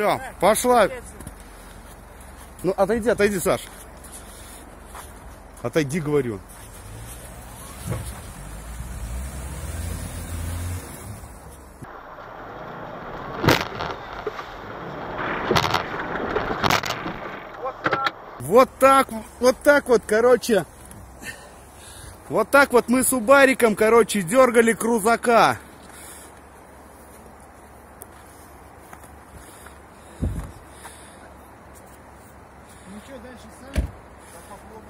Все, пошла. Ну, отойди, отойди, Саш. Отойди, говорю. Вот так, вот так вот, короче. Вот так вот мы с Убариком, короче, дергали крузака. Ну что, дальше сами? Так попробуем. Боялся, что придет